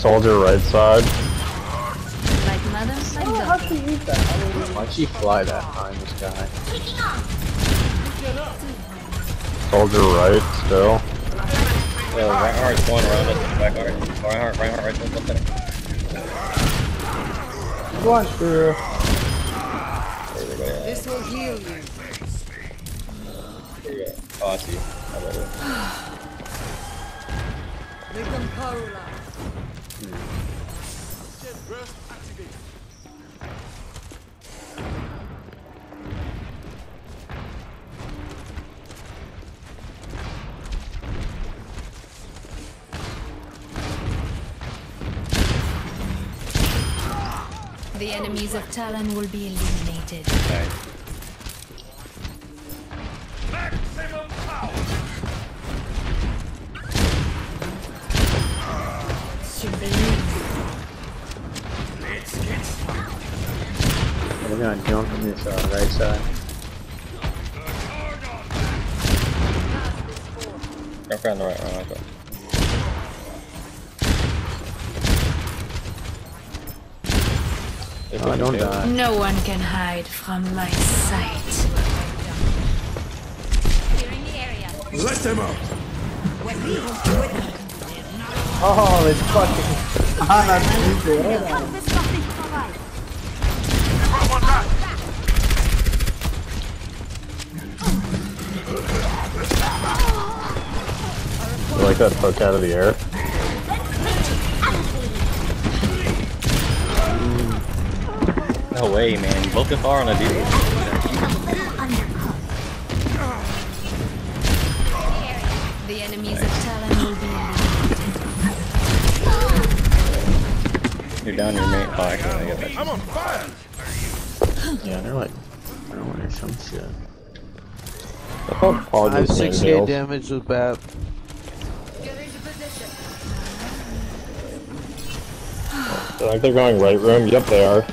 Soldier right side. Like mother, like Oh, how'd she use that? I mean, Why'd she fly that high in the sky? Soldier right still. Yo, Reinhardt's going around us. Reinhardt, Reinhardt, Reinhardt, right there. Look at him. go on, screw. There we This will heal you. There we go. Oh, I see. I love it. Become Karula. The enemies of Talon will be eliminated. Nice. Gonna jump from this uh, right side. Okay, on the right. Okay. This Oh, one don't die. No one can hide from my sight. Clearing the area. Let them out. Oh, it's fucking. I'm not stupid. Hold on. You like that poke out of the air? No way, man. You both get far on a dude. The enemies of Talon will be. You're down your mate. Oh, actually, I get that. I'm on fire. Yeah, they're like, I don't want some shit. Oh, all I have just 6k damage with BAP. I think they're going right room. Yep, they are.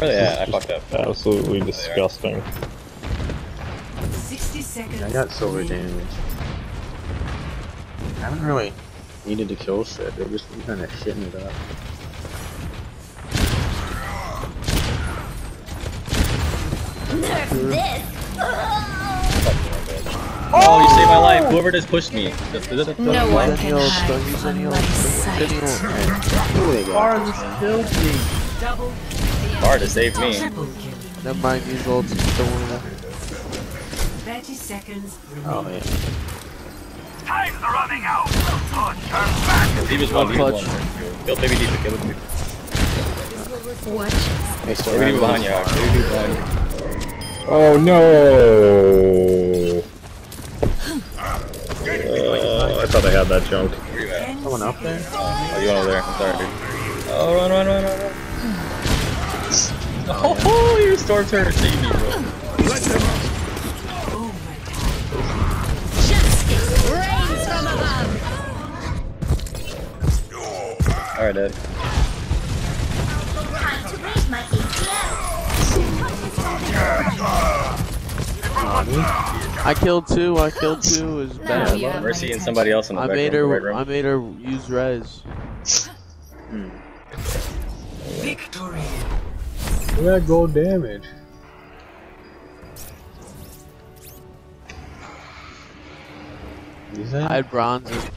Where are they at? I fucked up. Absolutely disgusting. 60 seconds. I got silver damage. I haven't really needed to kill shit. They're just kind of shitting it up. Hmm. Oh, you saved my life. Oh! Whoever just pushed me. No one can Daniel, hide don't from my sight. Daniel, Ooh, they Bar got just killed me. Double, Hard to save me. triple kill. never mind, use ult. Don't worry about it. 30 seconds Oh remaining. yeah. Time's running out. Turn back. He was one. He Clutch. one. Kill baby deep. Kill baby deep. Watch They still Baby deep behind you. Alex. Baby deep behind you. Oh no! Uh, I thought I had that junk. Where you at? someone up there. Oh, you went over there. I'm sorry. Oh, run, run, run, run, run. Oh, your storm turret saved me, bro. Let them out. Oh my god. Justice reigns from above. Alright, Dad. I killed two. I killed two. It was bad. you have Mercy my and somebody else in the I made room, the right her. room. I made her use res. Hmm. Victory. That gold damage. I had bronze.